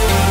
We'll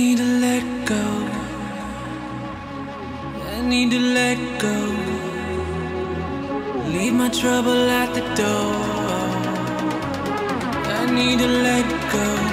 need to let go. I need to let go. Leave my trouble at the door. I need to let go.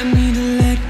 I need to let